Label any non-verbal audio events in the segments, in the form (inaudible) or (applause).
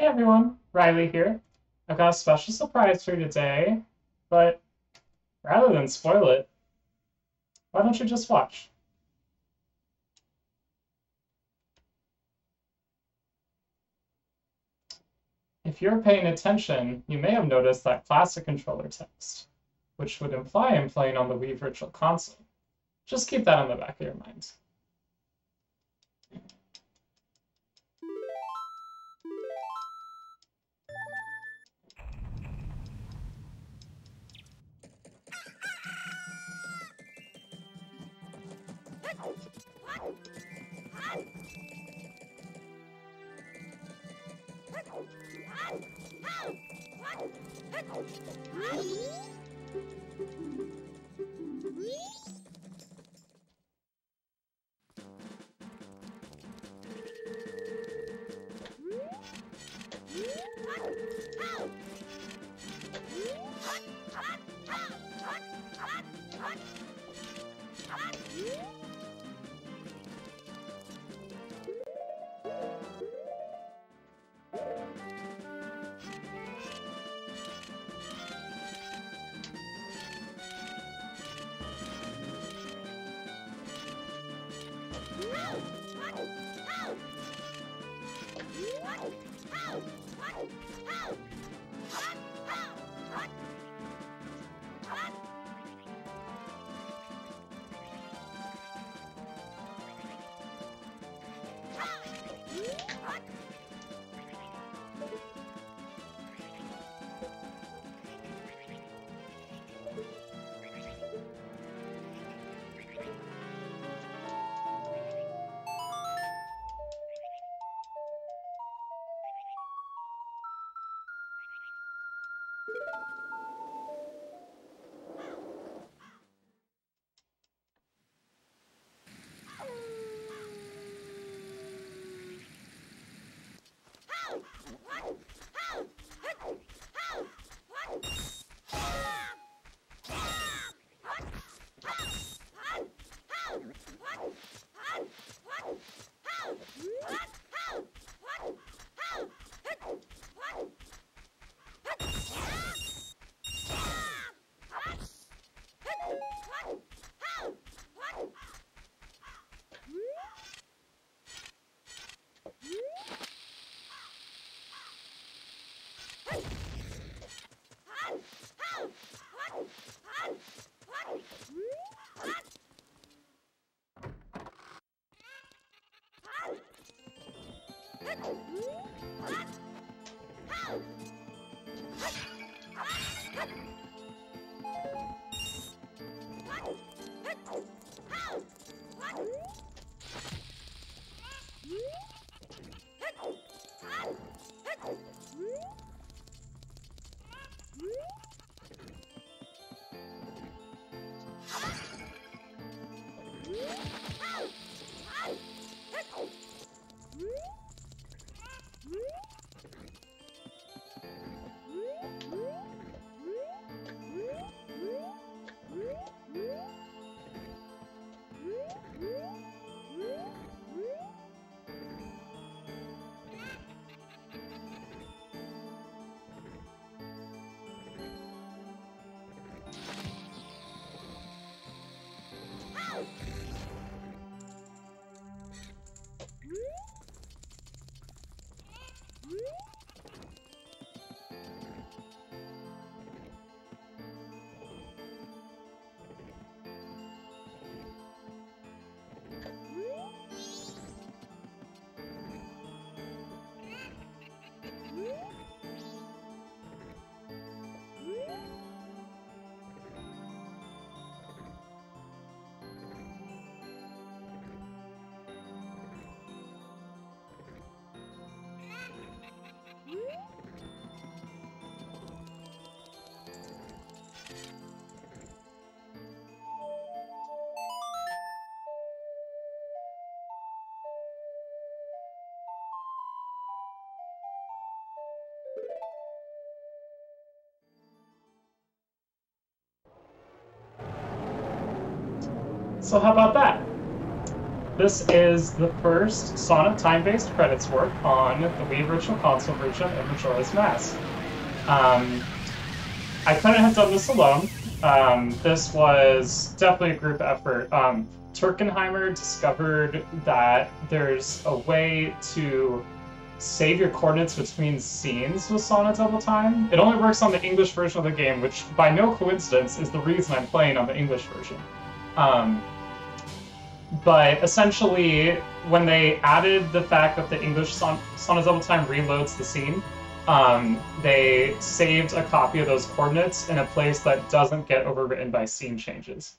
Hey everyone, Riley here. I've got a special surprise for you today, but rather than spoil it, why don't you just watch? If you're paying attention, you may have noticed that classic controller text, which would imply I'm playing on the Wii Virtual Console. Just keep that in the back of your mind. Hot! Oh! Oh! So how about that? This is the first Song of Time-based credits warp on the Wii Virtual Console version of Majora's Mask. Um, I couldn't have done this alone. Um, this was definitely a group effort. Um, Türkenheimer discovered that there's a way to save your coordinates between scenes with Song of Double Time. It only works on the English version of the game, which by no coincidence is the reason I'm playing on the English version. Um, but essentially, when they added the fact that the English Son- Double Time reloads the scene, um, they saved a copy of those coordinates in a place that doesn't get overwritten by scene changes.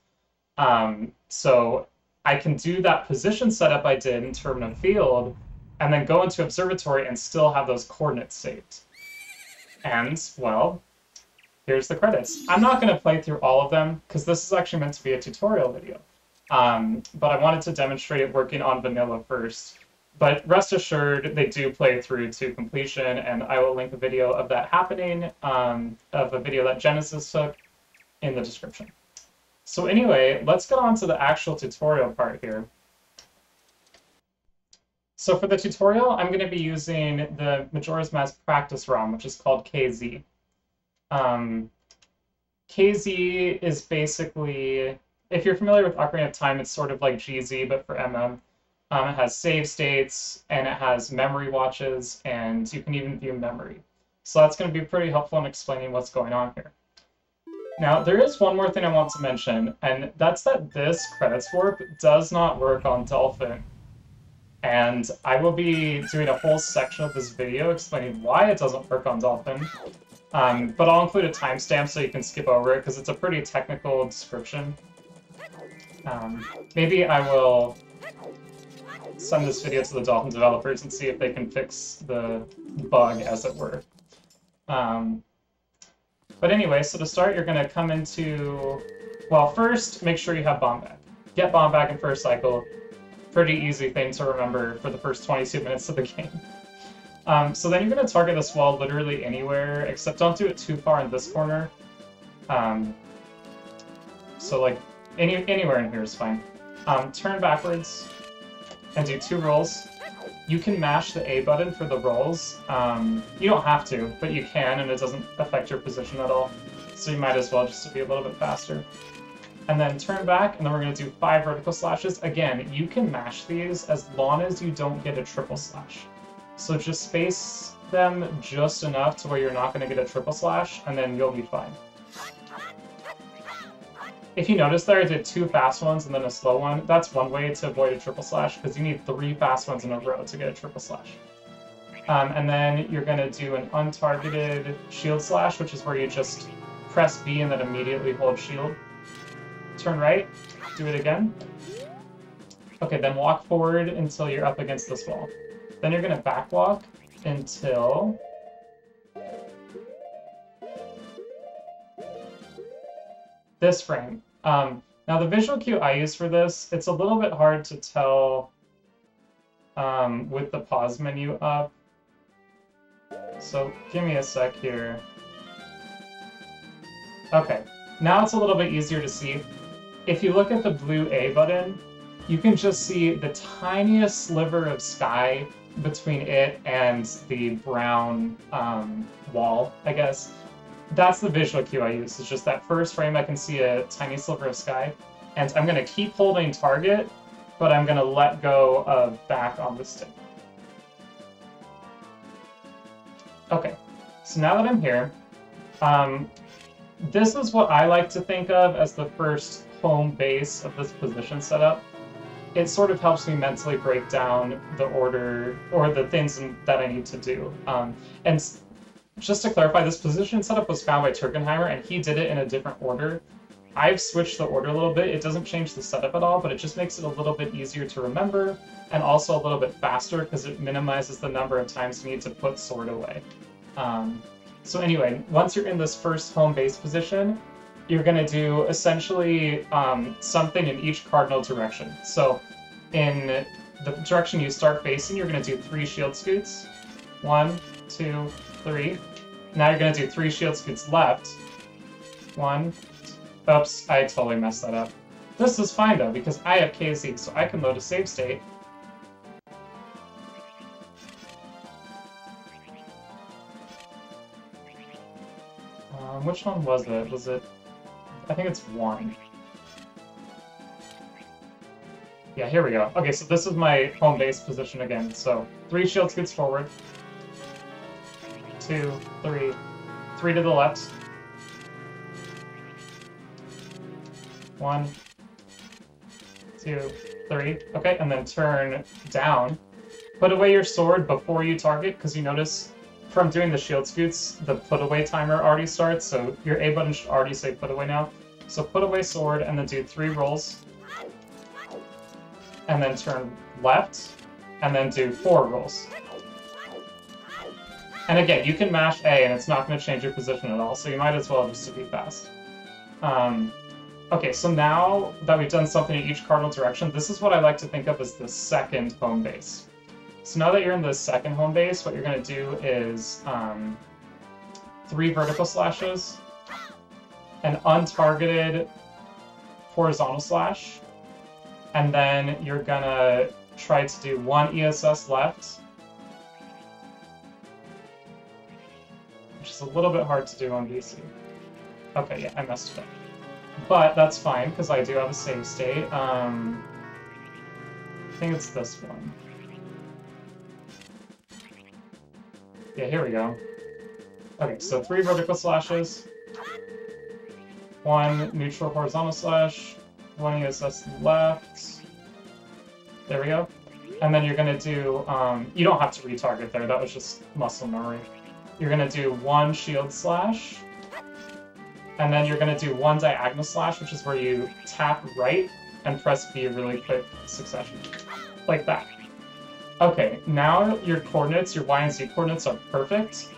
Um, so I can do that position setup I did in Termina Field, and then go into Observatory and still have those coordinates saved. And, well, here's the credits. I'm not going to play through all of them, because this is actually meant to be a tutorial video. Um, but I wanted to demonstrate it working on vanilla first. But rest assured, they do play through to completion, and I will link a video of that happening, um, of a video that Genesis took in the description. So anyway, let's get on to the actual tutorial part here. So for the tutorial, I'm going to be using the Majora's Mask practice ROM, which is called KZ. Um, KZ is basically, if you're familiar with Ocarina of Time, it's sort of like GZ, but for MM. Um, it has save states, and it has memory watches, and you can even view memory. So that's going to be pretty helpful in explaining what's going on here. Now, there is one more thing I want to mention, and that's that this credits warp does not work on Dolphin and I will be doing a whole section of this video explaining why it doesn't work on Dolphin. Um, but I'll include a timestamp so you can skip over it, because it's a pretty technical description. Um, maybe I will send this video to the Dolphin developers and see if they can fix the bug, as it were. Um, but anyway, so to start, you're going to come into... Well, first, make sure you have Bomb Bag. Get Bomb Bag in first cycle, pretty easy thing to remember for the first 22 minutes of the (laughs) game. Um, so then you're going to target this wall literally anywhere, except don't do it too far in this corner. Um, so like any anywhere in here is fine. Um, turn backwards and do two rolls. You can mash the A button for the rolls. Um, you don't have to, but you can, and it doesn't affect your position at all. So you might as well just be a little bit faster and then turn back, and then we're going to do five vertical slashes. Again, you can mash these as long as you don't get a triple slash. So just space them just enough to where you're not going to get a triple slash, and then you'll be fine. If you notice there, I did two fast ones and then a slow one. That's one way to avoid a triple slash, because you need three fast ones in a row to get a triple slash. Um, and then you're going to do an untargeted shield slash, which is where you just press B and then immediately hold shield turn right, do it again. Okay, then walk forward until you're up against this wall. Then you're going to back walk until... this frame. Um, now the visual cue I use for this, it's a little bit hard to tell um, with the pause menu up. So give me a sec here. Okay, now it's a little bit easier to see if you look at the blue A button, you can just see the tiniest sliver of sky between it and the brown um, wall, I guess. That's the visual cue I use. It's just that first frame I can see a tiny sliver of sky. And I'm going to keep holding target, but I'm going to let go of back on the stick. Okay, so now that I'm here, um, this is what I like to think of as the first home base of this position setup, it sort of helps me mentally break down the order or the things that I need to do. Um, and just to clarify, this position setup was found by Türkenheimer, and he did it in a different order. I've switched the order a little bit. It doesn't change the setup at all, but it just makes it a little bit easier to remember and also a little bit faster because it minimizes the number of times you need to put sword away. Um, so anyway, once you're in this first home base position, you're going to do essentially um, something in each cardinal direction. So in the direction you start facing, you're going to do three shield scoots. One, two, three. Now you're going to do three shield scoots left. One. Oops, I totally messed that up. This is fine though, because I have KZ, so I can load a save state. Um, which one was it? Was it... I think it's one. Yeah, here we go. Okay, so this is my home base position again. So, three shield scoots forward. Two, three, three to the left. One, two, three. Okay, and then turn down. Put away your sword before you target, because you notice from doing the shield scoots, the put away timer already starts, so your A button should already say put away now. So put away sword, and then do three rolls. And then turn left, and then do four rolls. And again, you can mash A, and it's not going to change your position at all, so you might as well just to be fast. Um, okay, so now that we've done something in each cardinal direction, this is what I like to think of as the second home base. So now that you're in the second home base, what you're going to do is um, three vertical slashes, an untargeted horizontal slash, and then you're going to try to do one ESS left, which is a little bit hard to do on VC. Okay, yeah, I messed it up. But that's fine, because I do have a save state. Um, I think it's this one. Yeah, here we go. Okay, so three vertical slashes, one neutral horizontal slash, one ESS left. There we go. And then you're gonna do, um, you don't have to retarget there, that was just muscle memory. You're gonna do one shield slash, and then you're gonna do one diagonal slash, which is where you tap right and press B really quick succession. Like that. Okay, now your coordinates, your y and z coordinates are perfect,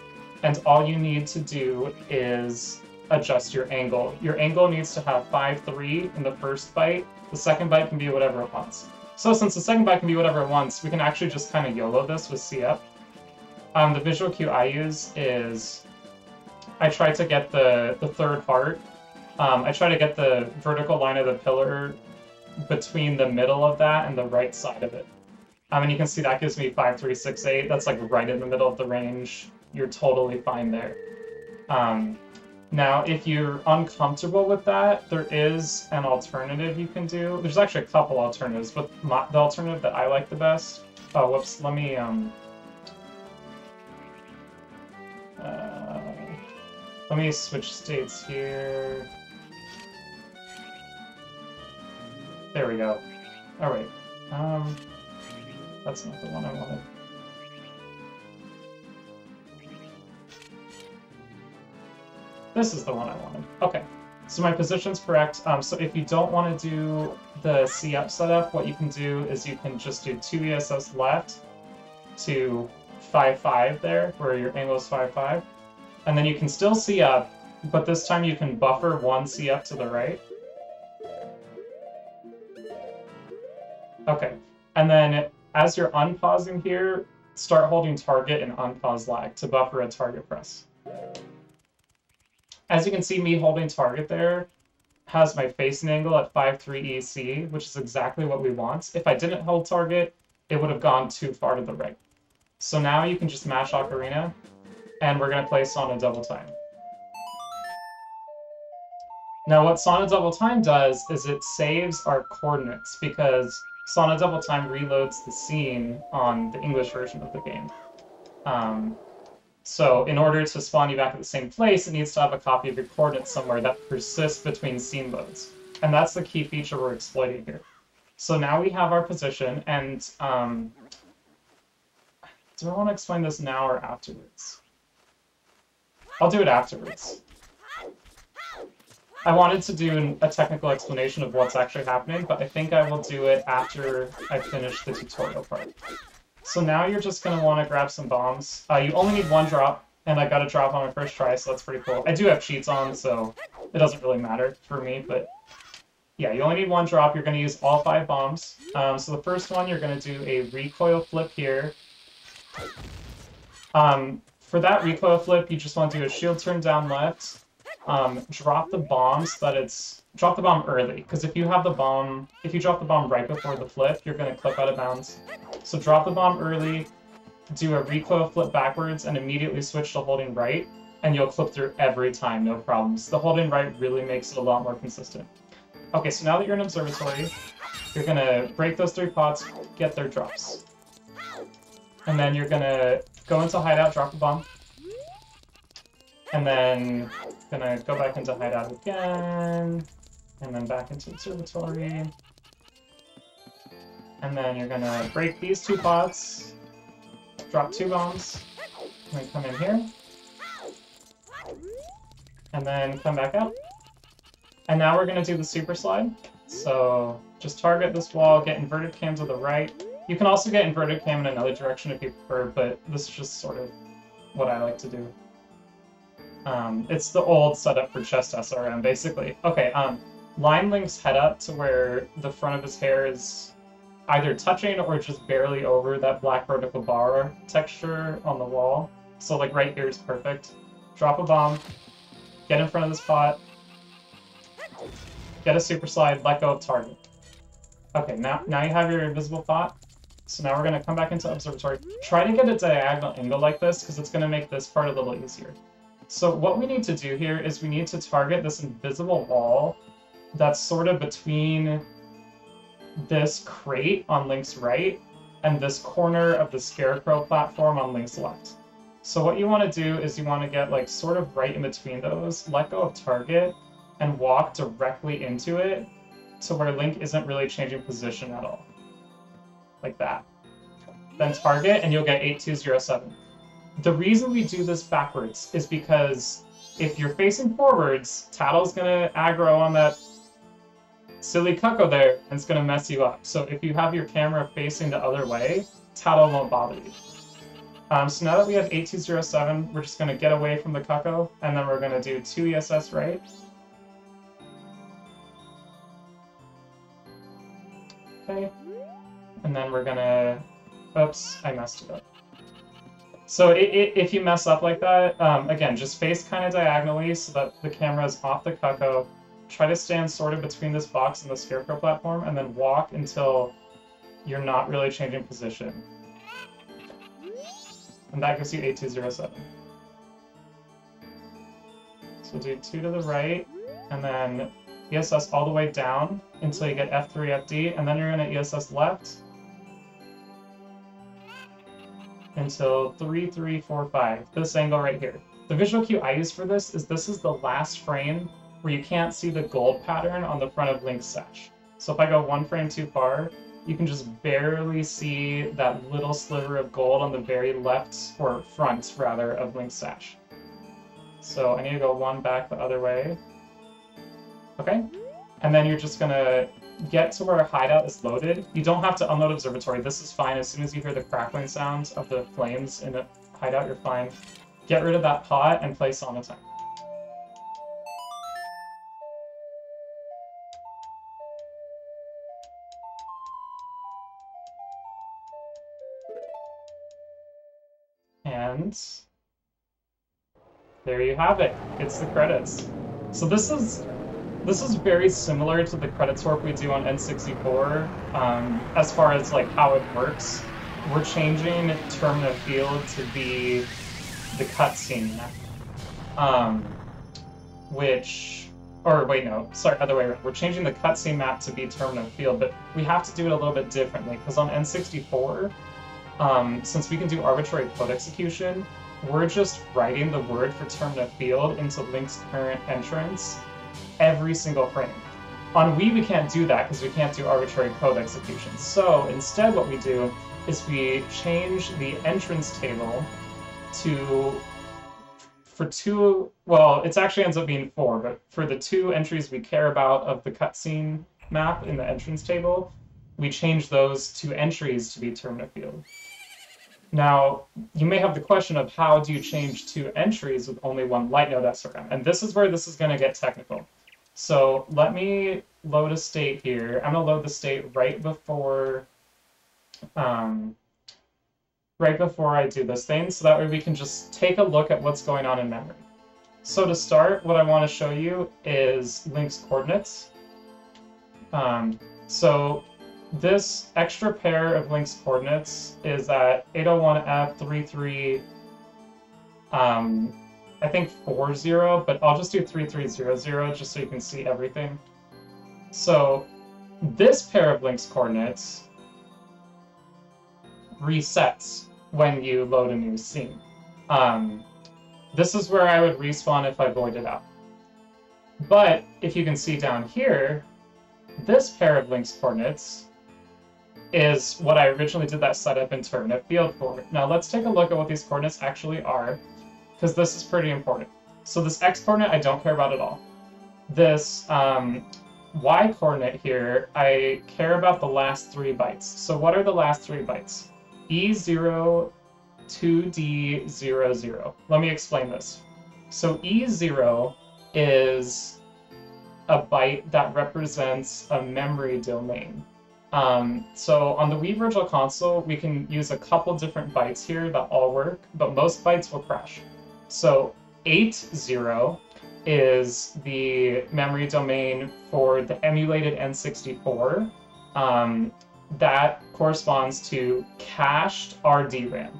and all you need to do is adjust your angle. Your angle needs to have 5, 3 in the first byte. The second byte can be whatever it wants. So since the second byte can be whatever it wants, we can actually just kind of YOLO this with CF. Um, the visual cue I use is I try to get the, the third heart. Um, I try to get the vertical line of the pillar between the middle of that and the right side of it. Um, and you can see that gives me 5368. That's like right in the middle of the range. You're totally fine there. Um, now, if you're uncomfortable with that, there is an alternative you can do. There's actually a couple alternatives, but my, the alternative that I like the best... Oh, whoops, let me... Um, uh, let me switch states here. There we go. Alright. Um... That's not the one I wanted. This is the one I wanted. Okay. So my position's correct. Um, so if you don't want to do the C up setup, what you can do is you can just do 2 ESS left to 5-5 there, where your angle is 5-5. And then you can still C up, but this time you can buffer one CF to the right. Okay. And then as you're unpausing here, start holding target and unpause lag to buffer a target press. As you can see, me holding target there has my facing angle at 5.3 EC, which is exactly what we want. If I didn't hold target, it would have gone too far to the right. So now you can just mash Ocarina, and we're going to play Song of Double Time. Now what Song of Double Time does is it saves our coordinates, because Song of Double Time reloads the scene on the English version of the game. Um, so in order to spawn you back at the same place, it needs to have a copy of your coordinates somewhere that persists between scene loads. And that's the key feature we're exploiting here. So now we have our position, and um, do I want to explain this now or afterwards? I'll do it afterwards. I wanted to do a technical explanation of what's actually happening, but I think I will do it after I finish the tutorial part. So now you're just going to want to grab some bombs. Uh, you only need one drop, and I got a drop on my first try, so that's pretty cool. I do have cheats on, so it doesn't really matter for me, but yeah, you only need one drop. You're going to use all five bombs. Um, so the first one, you're going to do a recoil flip here. Um, for that recoil flip, you just want to do a shield turn down left, um, drop the bomb so that it's drop the bomb early. Because if you have the bomb if you drop the bomb right before the flip you're going to clip out of bounds. So drop the bomb early do a recoil flip backwards and immediately switch to holding right and you'll clip through every time no problems. The holding right really makes it a lot more consistent. Okay so now that you're in observatory you're going to break those three pots get their drops and then you're to go into hideout drop a bomb and then gonna go back into hideout again, and then back into observatory. And then you're gonna break these two pots, drop two bombs, and then come in here. And then come back out. And now we're gonna do the super slide. So just target this wall, get inverted cam to the right. You can also get inverted cam in another direction if you prefer, but this is just sort of what I like to do. Um, it's the old setup for chest SRM, basically. Okay, um, line Link's head up to where the front of his hair is either touching or just barely over that black vertical bar texture on the wall. So, like, right here is perfect. Drop a bomb, get in front of the pot, get a super slide, let go of target. Okay, now, now you have your invisible pot. So now we're going to come back into observatory. Try to get a diagonal angle like this, because it's going to make this part a little easier. So what we need to do here is we need to target this invisible wall that's sort of between this crate on Link's right and this corner of the Scarecrow platform on Link's left. So what you want to do is you want to get like sort of right in between those, let go of target, and walk directly into it to where Link isn't really changing position at all. Like that. Then target, and you'll get 8207. The reason we do this backwards is because if you're facing forwards, Tatl's gonna aggro on that silly cucco there, and it's gonna mess you up. So if you have your camera facing the other way, Tatl won't bother you. Um, so now that we have 8207, we're just gonna get away from the cucco, and then we're gonna do 2 ESS right. Okay. And then we're gonna... Oops, I messed it up. So it, it, if you mess up like that, um, again, just face kind of diagonally so that the camera is off the cucco. Try to stand sort of between this box and the scarecrow platform, and then walk until you're not really changing position. And that gives you 8207. So do 2 to the right, and then ESS all the way down until you get F3, FD, and then you're going to ESS left, until 3345, this angle right here. The visual cue I use for this is this is the last frame where you can't see the gold pattern on the front of Link's sash. So if I go one frame too far, you can just barely see that little sliver of gold on the very left, or front rather, of Link's sash. So I need to go one back the other way. Okay? And then you're just gonna get to where a hideout is loaded, you don't have to unload observatory. This is fine. As soon as you hear the crackling sounds of the flames in the hideout, you're fine. Get rid of that pot and play Sonata. And there you have it. It's the credits. So this is this is very similar to the credits warp we do on N64 um, as far as like how it works. We're changing Termina Field to be the cutscene um, which, or wait, no, sorry, other way around. We're changing the cutscene map to be Termina Field, but we have to do it a little bit differently because on N64, um, since we can do arbitrary code execution, we're just writing the word for Termina Field into Link's current entrance every single frame. On Wii, we can't do that because we can't do arbitrary code execution. So instead, what we do is we change the entrance table to for two. Well, it actually ends up being four, but for the two entries we care about of the cutscene map in the entrance table, we change those two entries to be Termina Field. Now, you may have the question of how do you change two entries with only one LightNode SRM? And this is where this is going to get technical. So let me load a state here. I'm going to load the state right before um, right before I do this thing, so that way we can just take a look at what's going on in memory. So to start, what I want to show you is Link's coordinates. Um, so this extra pair of Link's coordinates is at 801F33, um, I think 40, but I'll just do 3300 just so you can see everything. So this pair of Link's coordinates resets when you load a new scene. Um, this is where I would respawn if I voided out. But if you can see down here, this pair of Link's coordinates is what I originally did that setup in Termina Field for. Now let's take a look at what these coordinates actually are, because this is pretty important. So this x coordinate I don't care about at all. This um, y coordinate here, I care about the last three bytes. So what are the last three bytes? E0 2D, 0, 0. Let me explain this. So E0 is a byte that represents a memory domain. Um, so on the Wii Virtual Console, we can use a couple different bytes here that all work, but most bytes will crash. So 80 is the memory domain for the emulated N64. Um, that corresponds to cached RDRAM.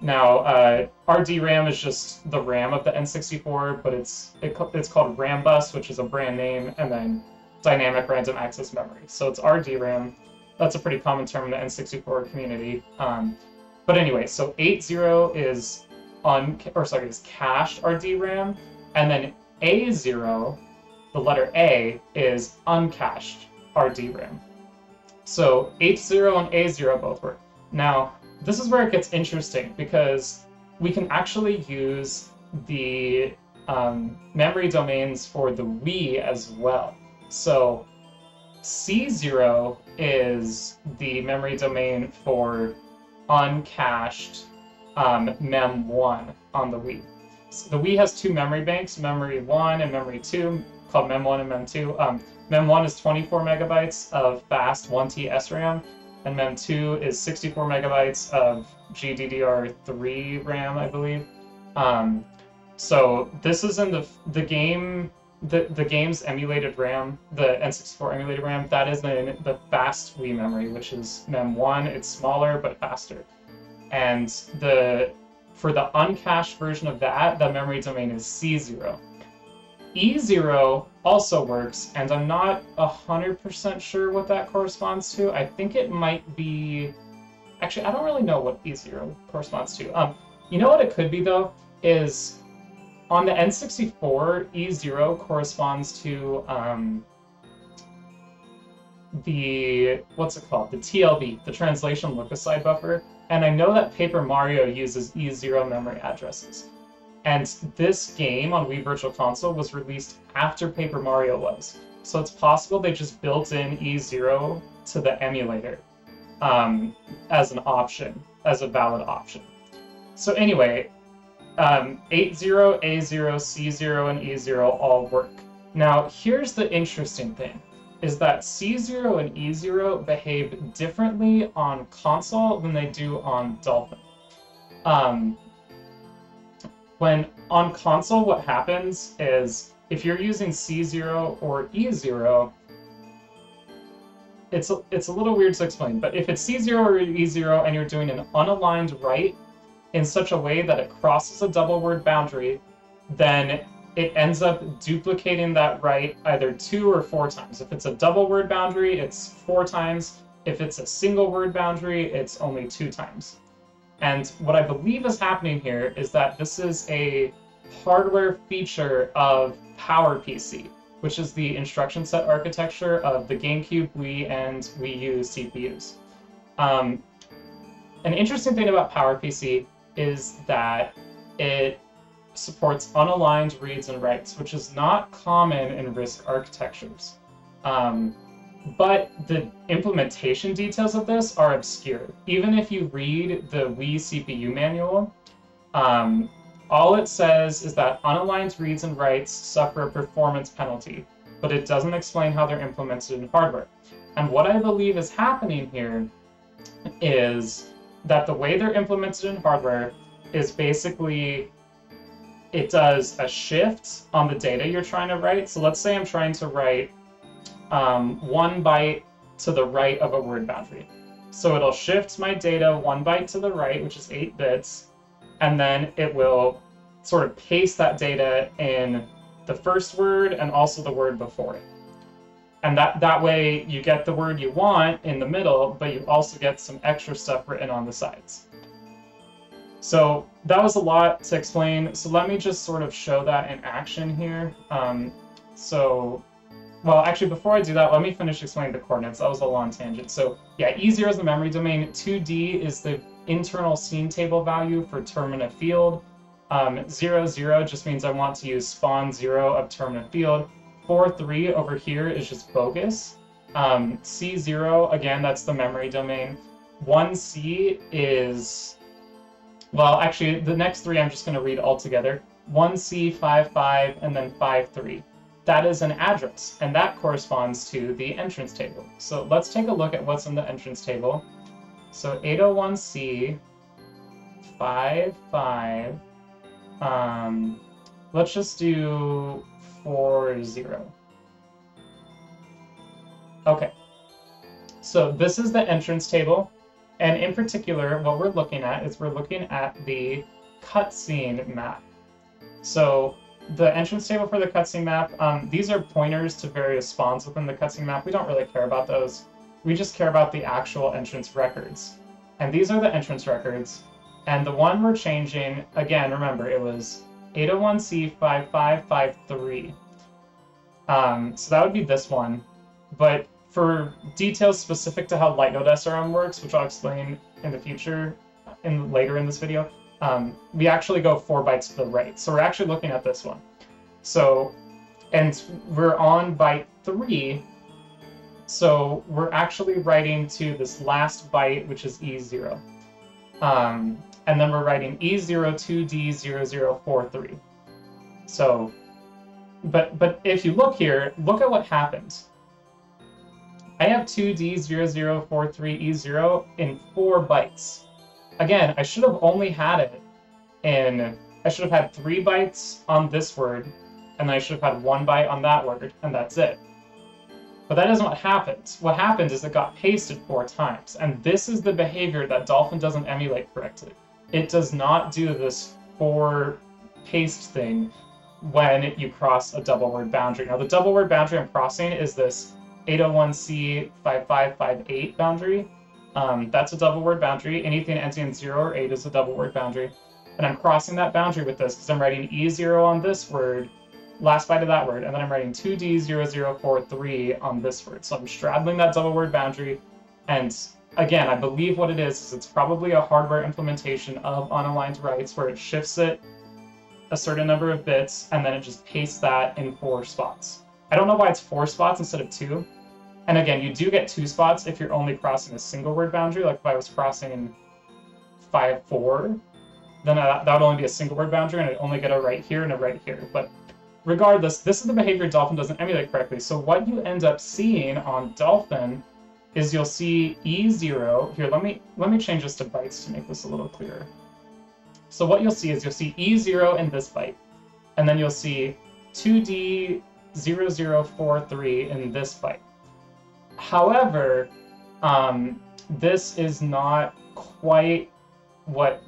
Now, uh, RDRAM is just the RAM of the N64, but it's it, it's called Rambus, which is a brand name, and then dynamic random access memory. So it's RDRAM. That's a pretty common term in the N64 community. Um, but anyway, so 80 is on or sorry is cached RDRAM, and then A0, the letter A, is uncached RDRAM. So 80 and A0 both work. Now, this is where it gets interesting because we can actually use the um, memory domains for the Wii as well. So C0 is the memory domain for uncached um, Mem1 on the Wii. So the Wii has two memory banks, Memory 1 and Memory 2, called Mem1 and Mem2. Um, Mem1 is 24 megabytes of fast 1T SRAM, and Mem2 is 64 megabytes of GDDR3 RAM, I believe. Um, so this is in the the game the the game's emulated RAM, the N64 emulated RAM. That is in the fast Wii memory, which is Mem1. It's smaller but faster, and the for the uncached version of that, the memory domain is C0. E0 also works, and I'm not 100% sure what that corresponds to. I think it might be... Actually, I don't really know what E0 corresponds to. Um, you know what it could be, though? Is on the N64, E0 corresponds to um, the... What's it called? The TLB, the Translation Look Aside Buffer. And I know that Paper Mario uses E0 memory addresses. And this game on Wii Virtual Console was released after Paper Mario was. So it's possible they just built in E0 to the emulator um, as an option, as a valid option. So anyway, um, 80, A0, C0, and E0 all work. Now, here's the interesting thing, is that C0 and E0 behave differently on console than they do on Dolphin. Um, when on console, what happens is if you're using C0 or E0, it's a, it's a little weird to explain, but if it's C0 or E0 and you're doing an unaligned write in such a way that it crosses a double word boundary, then it ends up duplicating that write either two or four times. If it's a double word boundary, it's four times. If it's a single word boundary, it's only two times. And what I believe is happening here is that this is a hardware feature of PowerPC, which is the instruction set architecture of the GameCube, Wii, and Wii U CPUs. Um, an interesting thing about PowerPC is that it supports unaligned reads and writes, which is not common in RISC architectures. Um, but the implementation details of this are obscure. Even if you read the Wii CPU manual, um, all it says is that unaligned reads and writes suffer a performance penalty, but it doesn't explain how they're implemented in hardware. And what I believe is happening here is that the way they're implemented in hardware is basically it does a shift on the data you're trying to write. So let's say I'm trying to write um, one byte to the right of a word boundary. So it'll shift my data one byte to the right, which is 8 bits, and then it will sort of paste that data in the first word and also the word before it. And that, that way you get the word you want in the middle, but you also get some extra stuff written on the sides. So that was a lot to explain. So let me just sort of show that in action here. Um, so, well, actually, before I do that, let me finish explaining the coordinates. That was a long tangent. So yeah, E0 is the memory domain. 2D is the internal scene table value for Termina Field. Um, 0, 0 just means I want to use spawn 0 of Termina Field. 4, 3 over here is just bogus. Um, C0, again, that's the memory domain. 1C is well, actually, the next three I'm just going to read all together. 1C55 and then 53. That is an address, and that corresponds to the entrance table. So let's take a look at what's in the entrance table. So 801C, 55, um, let's just do 40. Okay, so this is the entrance table. And in particular, what we're looking at is we're looking at the cutscene map. So the entrance table for the cutscene map, um, these are pointers to various spawns within the cutscene map. We don't really care about those. We just care about the actual entrance records. And these are the entrance records. And the one we're changing, again, remember, it was 801C5553. Um, so that would be this one. But for details specific to how LightNode SRM works, which I'll explain in the future, in later in this video, um, we actually go four bytes to the right. So we're actually looking at this one. So, and we're on byte three, so we're actually writing to this last byte, which is E0. Um, and then we're writing E02D0043. So, but but if you look here, look at what happened. I have 2D0043E0 in 4 bytes. Again, I should have only had it in... I should have had 3 bytes on this word, and then I should have had 1 byte on that word, and that's it. But that isn't what happened. What happened is it got pasted 4 times, and this is the behavior that Dolphin doesn't emulate correctly. It does not do this 4 paste thing when you cross a double word boundary. Now, the double word boundary I'm crossing is this 801C5558 boundary. Um, that's a double word boundary. Anything ending in 0 or 8 is a double word boundary. And I'm crossing that boundary with this because I'm writing E0 on this word, last byte of that word, and then I'm writing 2D0043 on this word. So I'm straddling that double word boundary. And again, I believe what it is is it's probably a hardware implementation of unaligned writes where it shifts it a certain number of bits and then it just pastes that in four spots. I don't know why it's four spots instead of two. And again, you do get two spots if you're only crossing a single word boundary. Like if I was crossing 5-4, then that would only be a single word boundary, and I'd only get a right here and a right here. But regardless, this is the behavior Dolphin doesn't emulate correctly. So what you end up seeing on Dolphin is you'll see E0. Here, let me let me change this to bytes to make this a little clearer. So what you'll see is you'll see E0 in this byte, and then you'll see 2D 0043 in this byte. However, um, this is not quite what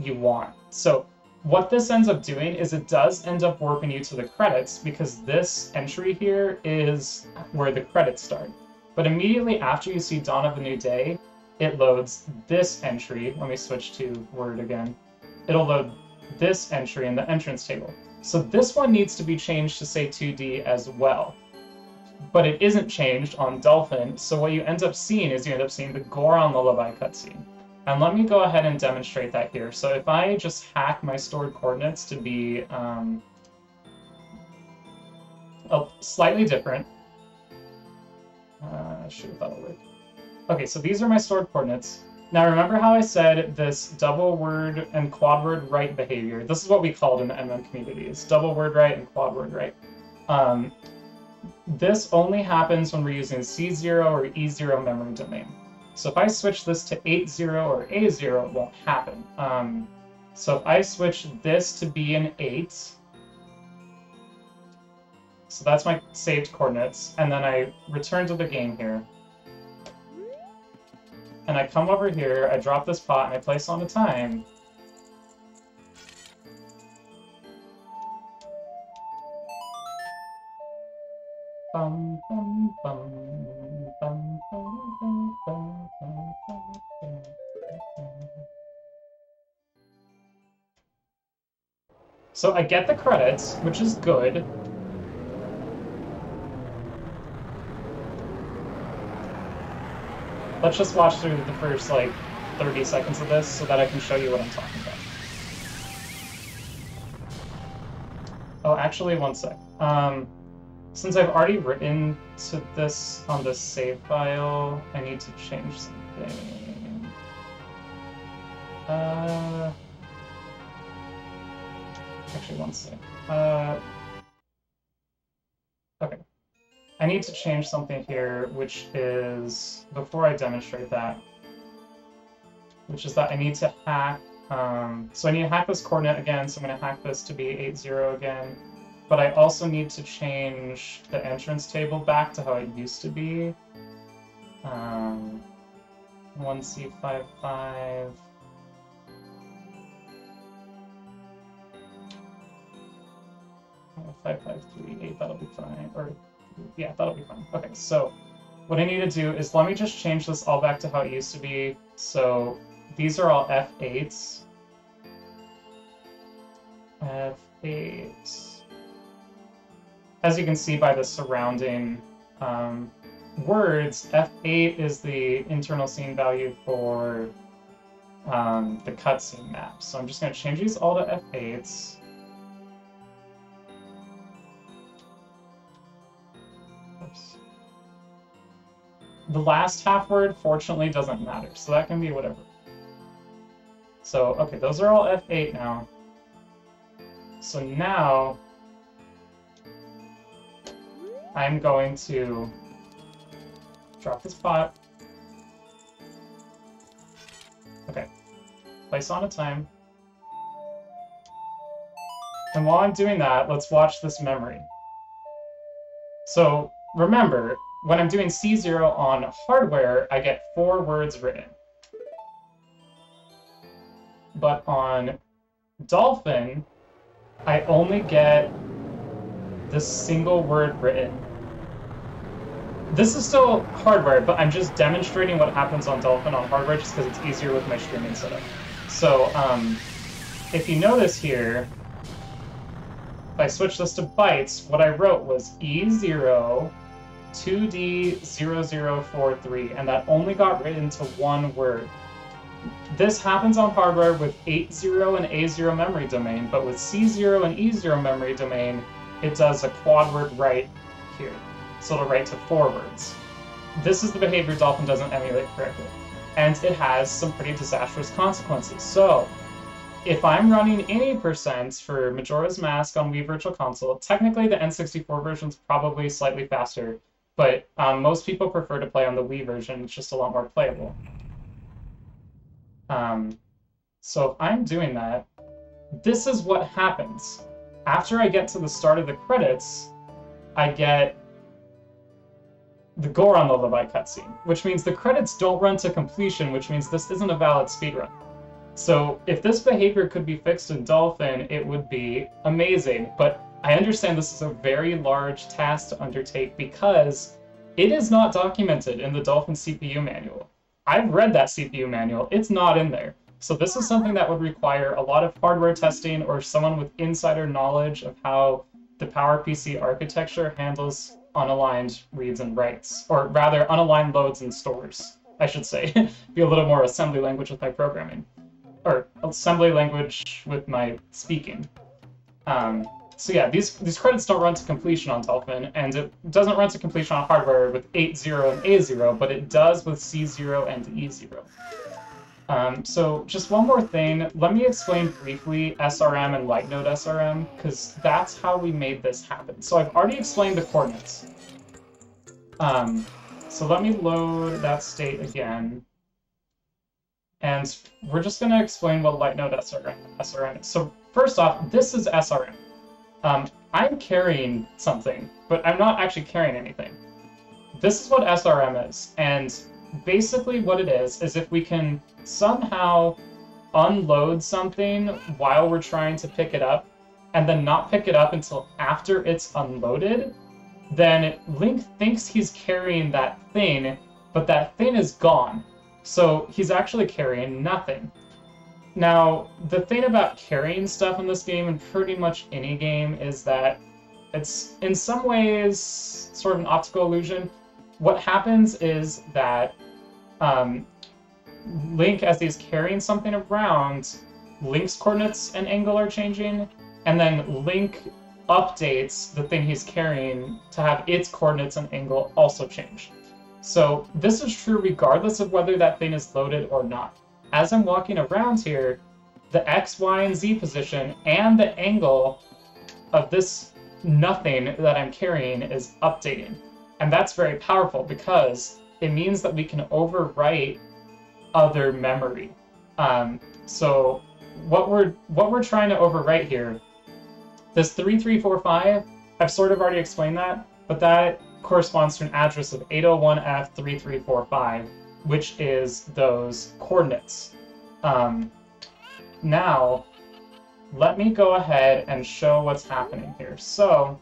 you want. So what this ends up doing is it does end up warping you to the credits because this entry here is where the credits start. But immediately after you see Dawn of a New Day, it loads this entry. Let me switch to Word again. It'll load this entry in the entrance table. So this one needs to be changed to say 2D as well. But it isn't changed on Dolphin, so what you end up seeing is you end up seeing the Goron Lullaby cutscene. And let me go ahead and demonstrate that here. So if I just hack my stored coordinates to be um, slightly different, uh, shoot that'll work. Okay, so these are my stored coordinates. Now remember how I said this double word and quad word write behavior? This is what we called in the MM community. It's double word write and quad word write. Um, this only happens when we're using C0 or E0 memory domain. So if I switch this to 8.0 or A0, it won't happen. Um, So if I switch this to be an 8, so that's my saved coordinates, and then I return to the game here. And I come over here, I drop this pot, and I place on the time. Bum, bum, bum, so I get the credits, which is good. Let's just watch through the first, like, 30 seconds of this so that I can show you what I'm talking about. Oh, actually, one sec. Um, since I've already written to this on this save file, I need to change something. Uh, actually, one sec. Uh, need to change something here, which is, before I demonstrate that, which is that I need to hack, um, so I need to hack this coordinate again, so I'm going to hack this to be 80 again, but I also need to change the entrance table back to how it used to be. Um, 1C55. Five five three eight. That'll be fine. Or yeah, that'll be fine. Okay, so what I need to do is let me just change this all back to how it used to be. So these are all F8s. F8. As you can see by the surrounding um, words, F8 is the internal scene value for um, the cutscene map. So I'm just going to change these all to F8s. The last half word, fortunately, doesn't matter, so that can be whatever. So, okay, those are all F8 now. So now, I'm going to drop this pot. Okay, play Song of Time. And while I'm doing that, let's watch this memory. So remember, when I'm doing C0 on hardware, I get four words written. But on Dolphin, I only get the single word written. This is still hardware, but I'm just demonstrating what happens on Dolphin on hardware just because it's easier with my streaming setup. So, um, if you notice here, if I switch this to bytes, what I wrote was E0 2D0043, and that only got written to one word. This happens on hardware with 80 and A0 memory domain, but with C0 and E0 memory domain, it does a quad word write here. So it'll write to four words. This is the behavior Dolphin doesn't emulate correctly. And it has some pretty disastrous consequences. So, if I'm running any percent for Majora's Mask on Wii Virtual Console, technically the N64 version is probably slightly faster, but um, most people prefer to play on the Wii version. It's just a lot more playable. Um, so if I'm doing that, this is what happens. After I get to the start of the credits, I get the Goron Lullaby cutscene, which means the credits don't run to completion, which means this isn't a valid speedrun. So if this behavior could be fixed in Dolphin, it would be amazing, but I understand this is a very large task to undertake because it is not documented in the Dolphin CPU manual. I've read that CPU manual, it's not in there. So this is something that would require a lot of hardware testing or someone with insider knowledge of how the PowerPC architecture handles unaligned reads and writes, or rather unaligned loads and stores, I should say. (laughs) Be a little more assembly language with my programming, or assembly language with my speaking. Um, so yeah, these these credits don't run to completion on Dolphin, and it doesn't run to completion on hardware with 8.0 and A0, but it does with C0 and E0. Um, so just one more thing, let me explain briefly SRM and LightNode SRM, because that's how we made this happen. So I've already explained the coordinates. Um, so let me load that state again. And we're just going to explain what LightNode SRM, SRM is. So first off, this is SRM. Um, I'm carrying something, but I'm not actually carrying anything. This is what SRM is, and basically what it is, is if we can somehow unload something while we're trying to pick it up, and then not pick it up until after it's unloaded, then Link thinks he's carrying that thing, but that thing is gone. So he's actually carrying nothing. Now, the thing about carrying stuff in this game, and pretty much any game, is that it's in some ways sort of an optical illusion. What happens is that um, Link, as he's carrying something around, Link's coordinates and angle are changing, and then Link updates the thing he's carrying to have its coordinates and angle also change. So this is true regardless of whether that thing is loaded or not. As I'm walking around here, the X, Y, and Z position and the angle of this nothing that I'm carrying is updating. And that's very powerful because it means that we can overwrite other memory. Um, so what we're what we're trying to overwrite here, this 3345, I've sort of already explained that, but that corresponds to an address of 801F3345, which is those coordinates. Um, now, let me go ahead and show what's happening here. So,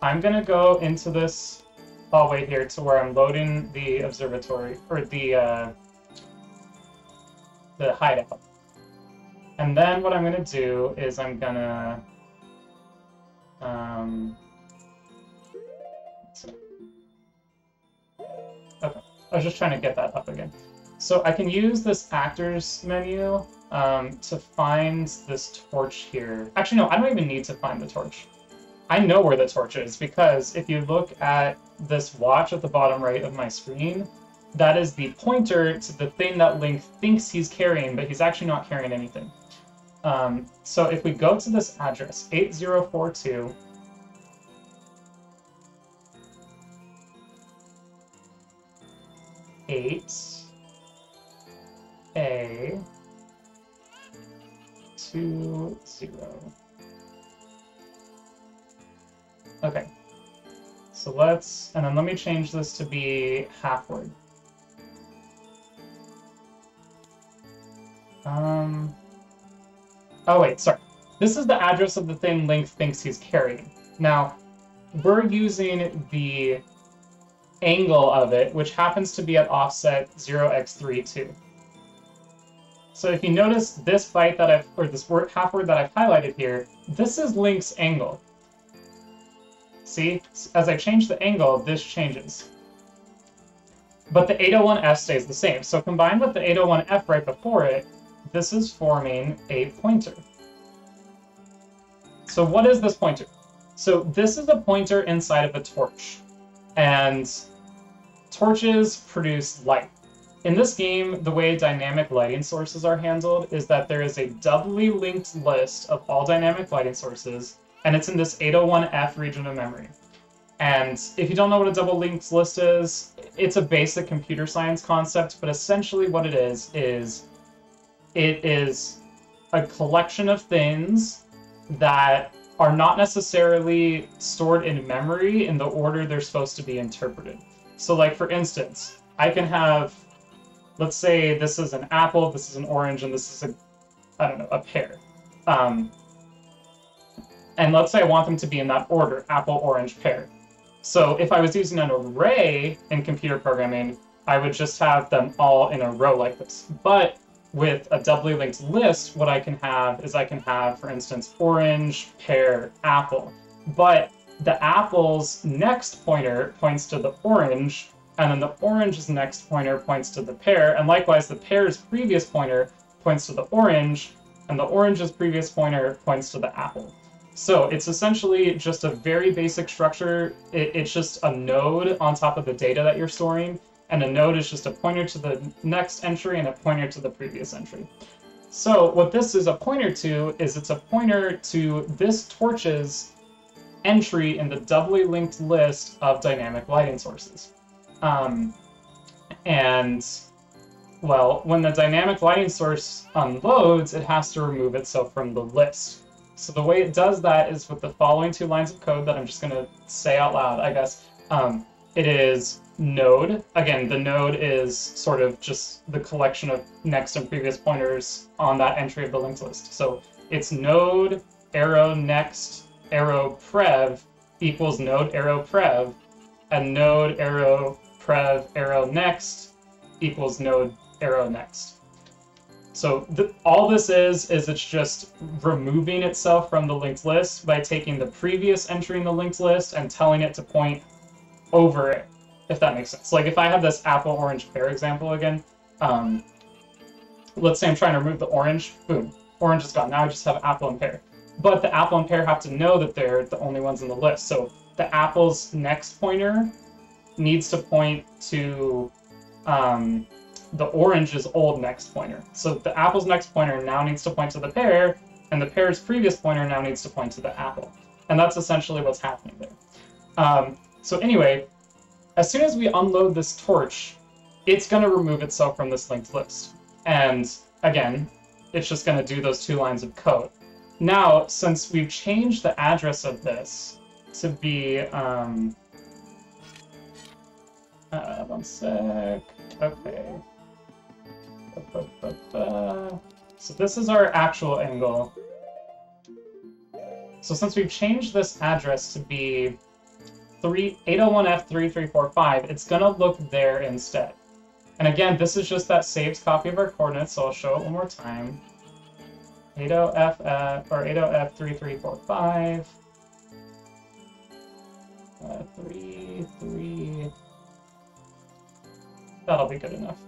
I'm going to go into this hallway here to where I'm loading the observatory, or the, uh, the hideout. And then what I'm going to do is I'm going to... Um, I was just trying to get that up again. So I can use this actors menu um, to find this torch here. Actually, no, I don't even need to find the torch. I know where the torch is because if you look at this watch at the bottom right of my screen, that is the pointer to the thing that Link thinks he's carrying, but he's actually not carrying anything. Um, so if we go to this address, 8042, eight A two zero. Okay. So let's, and then let me change this to be half word. Um, oh wait, sorry. This is the address of the thing Link thinks he's carrying. Now, we're using the angle of it, which happens to be at offset 0x32. So if you notice this byte that I've, or this word, half word that I've highlighted here, this is Link's angle. See, as I change the angle, this changes. But the 801F stays the same. So combined with the 801F right before it, this is forming a pointer. So what is this pointer? So this is a pointer inside of a torch. And torches produce light. In this game, the way dynamic lighting sources are handled is that there is a doubly linked list of all dynamic lighting sources, and it's in this 801F region of memory. And if you don't know what a double linked list is, it's a basic computer science concept, but essentially what it is, is it is a collection of things that are not necessarily stored in memory in the order they're supposed to be interpreted. So like for instance, I can have, let's say this is an apple, this is an orange, and this is a, I don't know, a pear. Um, and let's say I want them to be in that order, apple, orange, pear. So if I was using an array in computer programming, I would just have them all in a row like this. But with a doubly linked list, what I can have is I can have, for instance, orange, pear, apple. But the apple's next pointer points to the orange, and then the orange's next pointer points to the pear, and likewise the pear's previous pointer points to the orange, and the orange's previous pointer points to the apple. So it's essentially just a very basic structure. It, it's just a node on top of the data that you're storing, and a node is just a pointer to the next entry and a pointer to the previous entry. So what this is a pointer to is it's a pointer to this torch's entry in the doubly linked list of dynamic lighting sources. Um, and Well, when the dynamic lighting source unloads, it has to remove itself from the list. So the way it does that is with the following two lines of code that I'm just going to say out loud, I guess. Um, it is node. Again, the node is sort of just the collection of next and previous pointers on that entry of the linked list. So it's node arrow next arrow prev equals node arrow prev, and node arrow prev arrow next equals node arrow next. So th all this is, is it's just removing itself from the linked list by taking the previous entry in the linked list and telling it to point over it, if that makes sense. Like if I have this apple, orange, pear example again, um, let's say I'm trying to remove the orange, boom, orange is gone. Now I just have apple and pear. But the apple and pear have to know that they're the only ones in the list. So the apple's next pointer needs to point to um, the orange's old next pointer. So the apple's next pointer now needs to point to the pear, and the pear's previous pointer now needs to point to the apple. And that's essentially what's happening there. Um, so anyway, as soon as we unload this torch, it's going to remove itself from this linked list. And again, it's just going to do those two lines of code. Now, since we've changed the address of this to be, um, uh, one sec, okay. So this is our actual angle. So since we've changed this address to be 801F3345, it's going to look there instead. And again, this is just that saved copy of our coordinates, so I'll show it one more time. 80F uh, or 80F3345. Uh, 3, 3. That'll be good enough.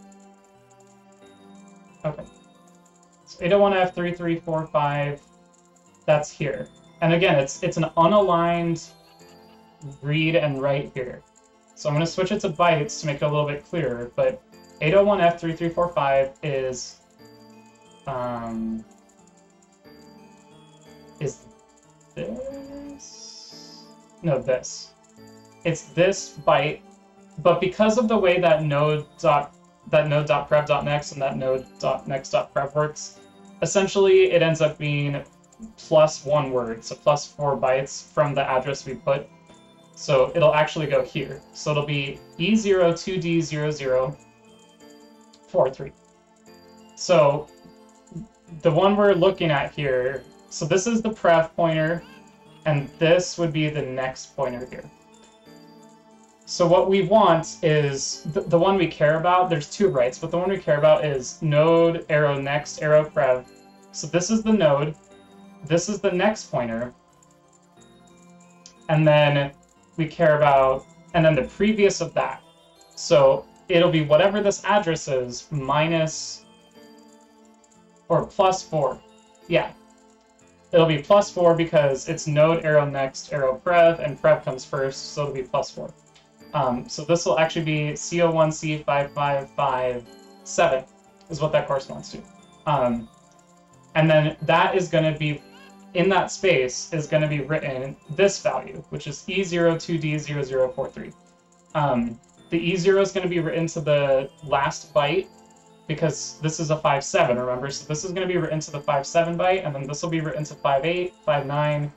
Okay. So 801F3345, that's here. And again, it's it's an unaligned read and write here. So I'm going to switch it to bytes to make it a little bit clearer, but 801F3345 is um, is this? No, this. It's this byte, but because of the way that node dot that node.prev.next and that node.next.prev works, essentially it ends up being plus one word, so plus four bytes from the address we put. So it'll actually go here. So it'll be E02D0043. So the one we're looking at here, so this is the prev pointer, and this would be the next pointer here. So what we want is the, one we care about. There's two writes, but the one we care about is node arrow next arrow prev. So this is the node. This is the next pointer. And then we care about, and then the previous of that. So it'll be whatever this address is minus or plus four. Yeah. It'll be plus four because it's node arrow next arrow prev, and prev comes first, so it'll be plus four. Um, so this will actually be CO1C5557 is what that corresponds to. Um, and then that is going to be, in that space, is going to be written this value, which is E02D0043. Um, the E0 is going to be written to the last byte because this is a 5-7, remember? So this is going to be written to the 5-7 byte, and then this will be written to 5-8, 5-9,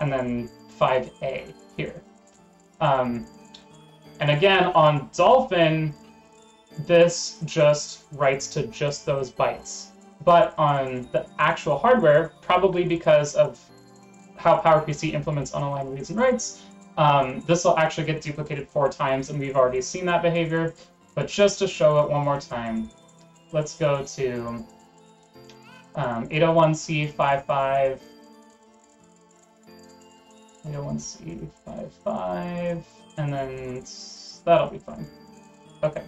and then 5A here. Um, and again, on Dolphin, this just writes to just those bytes. But on the actual hardware, probably because of how PowerPC implements unaligned reads and writes, um, this will actually get duplicated four times, and we've already seen that behavior. But just to show it one more time, let's go to um, 801C55, 801C55, and then that'll be fine. Okay.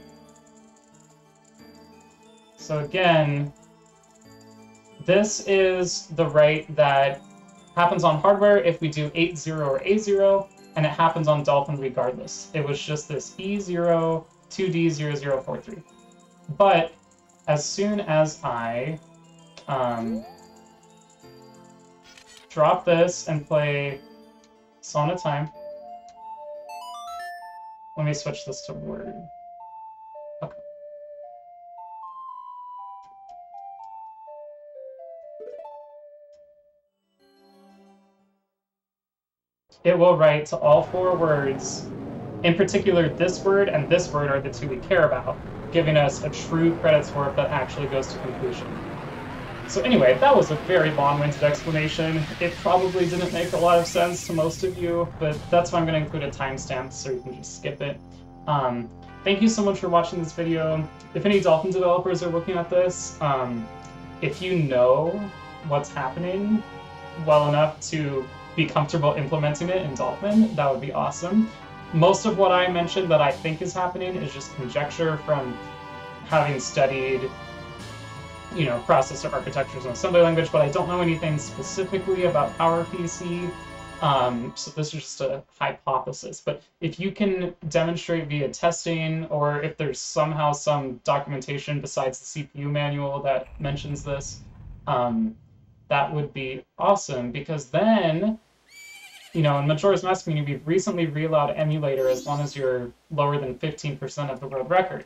So again, this is the write that happens on hardware if we do 8.0 or A0, and it happens on Dolphin regardless. It was just this E0 2D0043. But as soon as I um, drop this and play of Time, let me switch this to Word. It will write to all four words. In particular, this word and this word are the two we care about, giving us a true credits warp that actually goes to completion. So anyway, that was a very long-winded explanation. It probably didn't make a lot of sense to most of you, but that's why I'm going to include a timestamp so you can just skip it. Um, thank you so much for watching this video. If any Dolphin developers are looking at this, um, if you know what's happening well enough to be comfortable implementing it in Dolphin, that would be awesome. Most of what I mentioned that I think is happening is just conjecture from having studied you know, processor architectures and assembly language, but I don't know anything specifically about PowerPC. Um, so this is just a hypothesis. But if you can demonstrate via testing, or if there's somehow some documentation besides the CPU manual that mentions this, um, that would be awesome because then, you know, in Majora's Mask community, we've recently reallowed emulator as long as you're lower than 15% of the world record.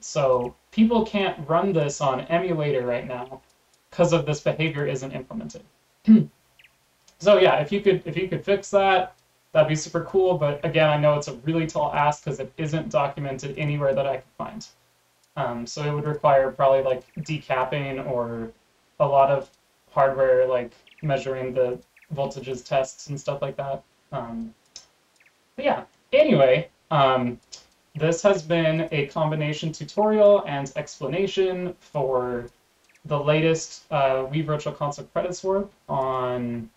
So people can't run this on emulator right now because of this behavior isn't implemented. (clears throat) so yeah, if you could if you could fix that, that'd be super cool. But again, I know it's a really tall ask because it isn't documented anywhere that I could find. Um, so it would require probably like decapping or a lot of hardware like measuring the voltages tests and stuff like that. Um, but yeah, anyway, um, this has been a combination tutorial and explanation for the latest uh, Wii Virtual Console credits warp on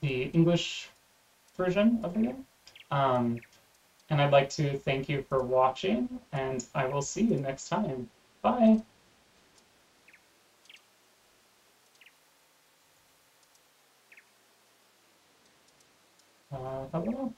the English version of the game. Um, and I'd like to thank you for watching, and I will see you next time. Bye! Uh, hello?